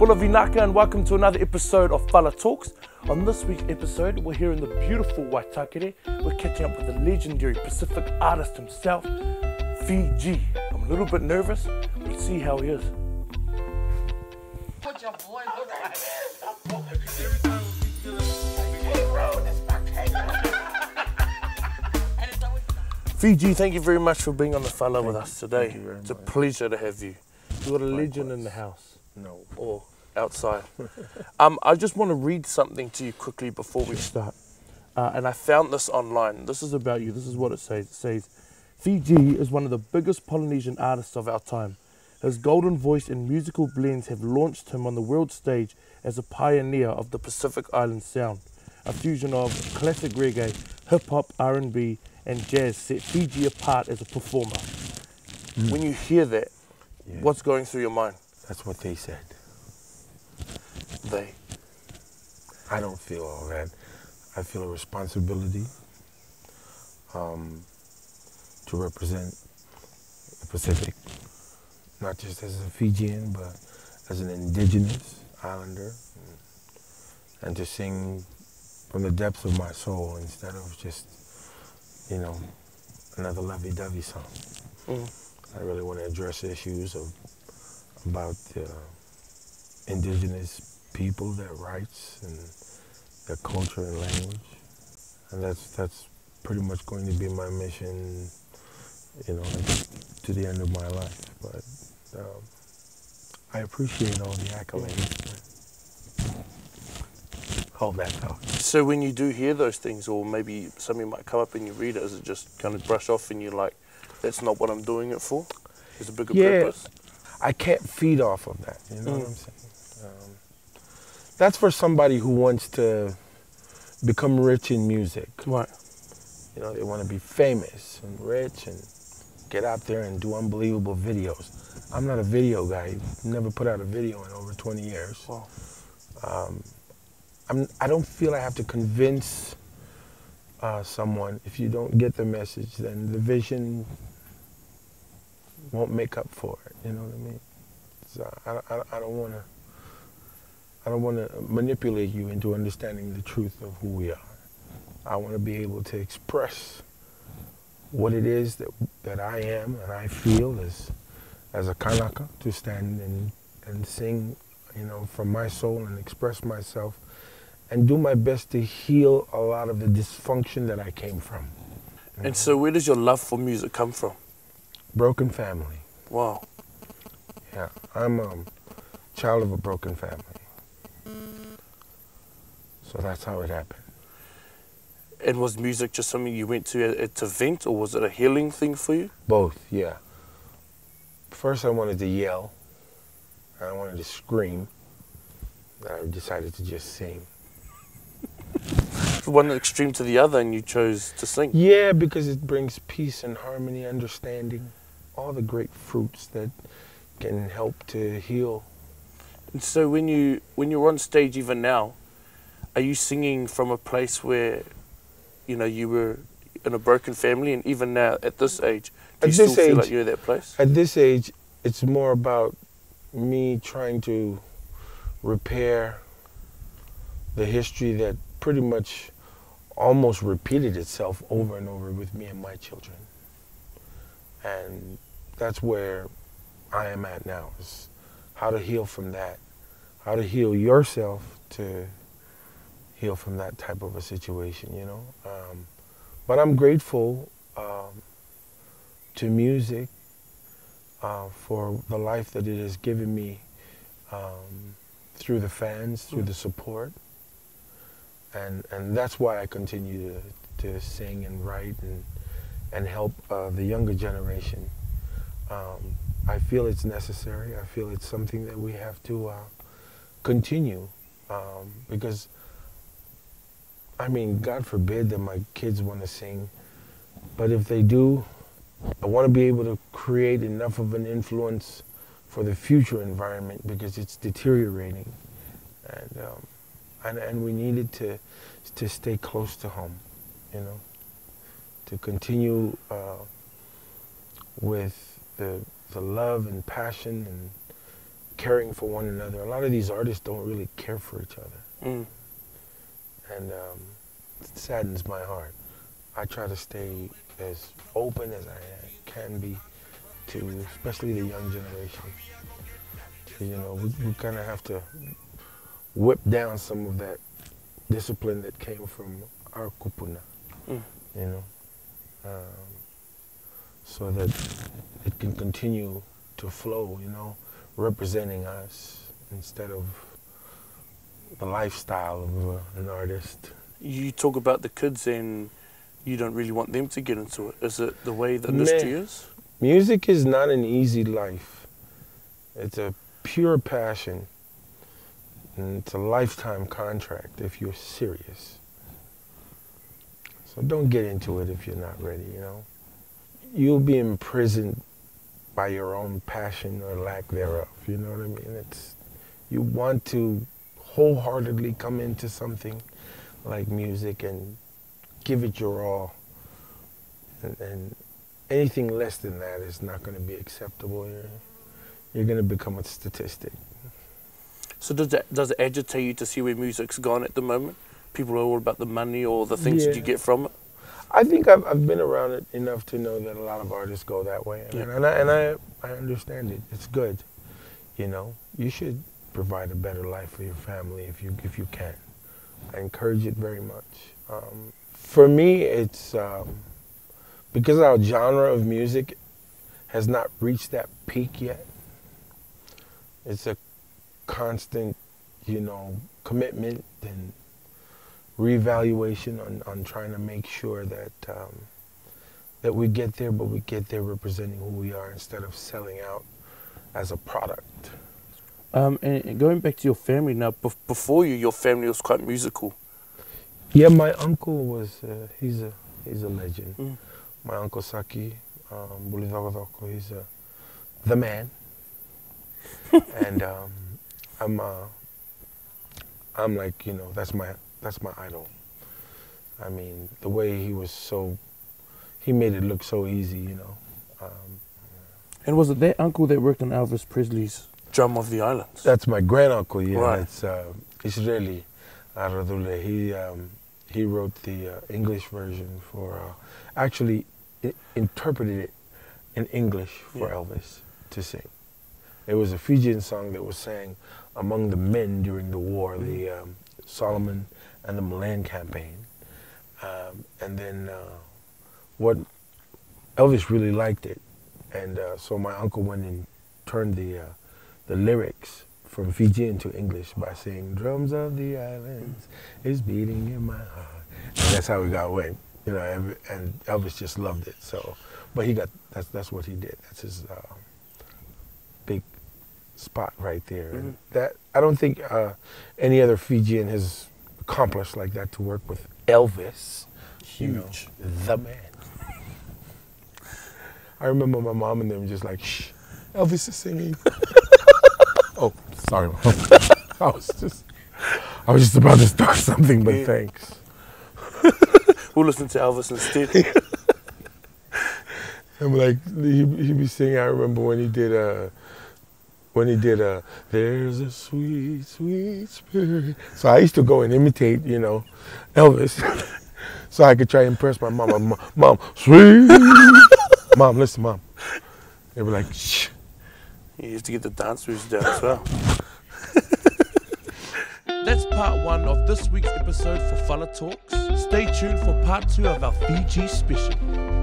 Bula Vinaka and welcome to another episode of Fala Talks. On this week's episode, we're here in the beautiful Waitakere. We're catching up with the legendary Pacific artist himself, Fiji. I'm a little bit nervous, but let's see how he is. What your boy look like? And it's Fiji, thank you very much for being on the Fala with us today. Thank you very it's a pleasure to have you. You've got a legend in the house No. or outside. um, I just want to read something to you quickly before we start. Uh, and I found this online. This is about you. This is what it says. It says, Fiji is one of the biggest Polynesian artists of our time. His golden voice and musical blends have launched him on the world stage as a pioneer of the Pacific Island sound. A fusion of classic reggae, hip hop, R&B, and jazz set Fiji apart as a performer. When you hear that, Yeah. what's going through your mind? That's what they said. They. I don't feel all that. I feel a responsibility um, to represent the Pacific, not just as a Fijian, but as an indigenous islander, and, to sing from the depths of my soul instead of just, you know, another lovey-dovey song. Mm. I really want to address issues of about uh, indigenous people, their rights, and their culture and language, and that's that's pretty much going to be my mission, you know, to the end of my life. But um, I appreciate all the accolades. Hold that thought. So when you do hear those things, or maybe something might come up and you read it, is it just kind of brush off and you're like, that's not what I'm doing it for? There's a bigger Yeah. purpose? I can't feed off of that. You know Mm. what I'm saying? Um, that's for somebody who wants to become rich in music. Right. You know, they want to be famous and rich and get out there and do unbelievable videos. I'm not a video guy. Never put out a video in over 20 years. Wow. Um, I'm, I don't feel I have to convince uh, someone. If you don't get the message, then the vision won't make up for it. You know what I mean? So I, I, I don't want to. I don't want to manipulate you into understanding the truth of who we are. I want to be able to express what it is that that I am and I feel as as a Kanaka to stand and and sing, you know, from my soul and express myself and do my best to heal a lot of the dysfunction that I came from. And so where does your love for music come from? Broken family. Wow. Yeah, I'm a child of a broken family. So that's how it happened. And was music just something you went to uh, to vent, or was it a healing thing for you? Both, yeah. First, I wanted to yell. and I wanted to scream. Then I decided to just sing. One extreme to the other, and you chose to sing. Yeah, because it brings peace and harmony, understanding, all the great fruits that can help to heal. And so when you when you're on stage, even now, are you singing from a place where, you know, you were in a broken family, and even now at this age, do At you still this feel age- like you're that place? At this age, it's more about me trying to repair the history that pretty much almost repeated itself over and over with me and my children. And that's where I am at now is how to heal from that, how to heal yourself to heal from that type of a situation, you know. Um, but I'm grateful um, to music uh, for the life that it has given me um, through the fans, through the support. And, and that's why I continue to, to sing and write and, and help uh, the younger generation. Um, I feel it's necessary. I feel it's something that we have to uh, continue um, because, I mean, God forbid that my kids want to sing, but if they do, I want to be able to create enough of an influence for the future environment because it's deteriorating, and um, and and we needed to to stay close to home, you know, to continue uh, with the the love and passion and caring for one another. A lot of these artists don't really care for each other, Mm. and um, it saddens my heart. I try to stay as open as I can be to, especially the young generation. You know, we, we kind of have to whip down some of that discipline that came from our kupuna. Mm. You know, um, so that it can continue to flow. You know, representing us instead of the lifestyle of uh, an artist. You talk about the kids and you don't really want them to get into it. Is it the way the industry Man. is? Music is not an easy life. It's a pure passion. And it's a lifetime contract if you're serious. So don't get into it if you're not ready, you know. You'll be imprisoned by your own passion or lack thereof, you know what I mean? It's you want to wholeheartedly come into something like music and give it your all. And, and anything less than that is not going to be acceptable. You're, you're going to become a statistic. So does that does it agitate you to see where music's gone at the moment? People are all about the money or the things that you get from it. I think I've, I've been around it enough to know that a lot of artists go that way, and, Yeah. and, I, and I, I understand it. It's good, you know. You should provide a better life for your family if you if you can. I encourage it very much. Um, for me, it's um, because our genre of music has not reached that peak yet. It's a constant, you know, commitment and reevaluation on, on trying to make sure that um, that we get there, but we get there representing who we are instead of selling out as a product. Um, and, going back to your family now, bef- before you, your family was quite musical. Yeah, my uncle was uh, he's a he's a legend. Mm. My uncle Saki, um, he's a the man, and um, I'm uh, I'm like you know that's my that's my idol. I mean the way he was so he made it look so easy, you know. Um, And was it that uncle that worked on Elvis Presley's Drum of the Islands? That's my grand uncle. Yeah, Right. it's uh, Israeli Aradule. He um, he wrote the uh, English version for uh, actually i interpreted it in English for Yeah. Elvis to sing. It was a Fijian song that was sang among the men during the war, the um, Solomon and the Milan campaign. Um, and then uh, what Elvis really liked it, and uh, so my uncle went and turned the uh, the lyrics from Fijian to English by saying "Drums of the Islands is beating in my heart." And that's how we got away, you know. And, Elvis just loved it. So, but he got that's that's what he did. That's his uh, big spot right there. And Mhm. that I don't think uh, any other Fijian has accomplished like that to work with Elvis. you know, Huge. the man. I remember my mom and them just like, shh, Elvis is singing. oh, sorry. I was just, I was just about to start something, but Yeah. thanks. We'll listen to Elvis instead. I'm like, he he be singing. I remember when he did uh when he did uh there's a sweet, sweet spirit. So I used to go and imitate, you know, Elvis, so I could try to impress my mom. Mom, mom sweet, mom, listen, mom. They were like, shh. You have to get the dancers moves down as well. That's part one of this week's episode for Fala Talks. Stay tuned for part two of our Fiji special.